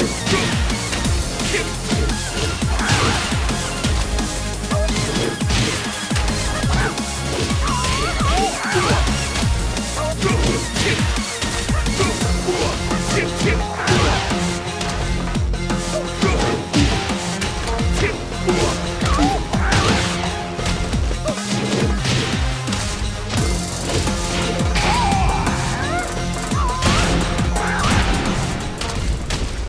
Go, go.